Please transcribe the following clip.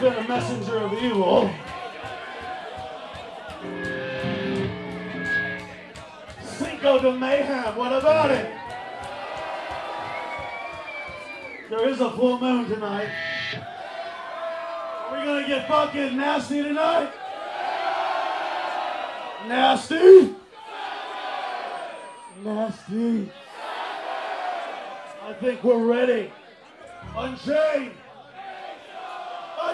been a messenger of evil. Cinco de Mayhem, what about it? There is a full moon tonight. Are we gonna get fucking nasty tonight? Nasty? Nasty. I think we're ready. Unchained.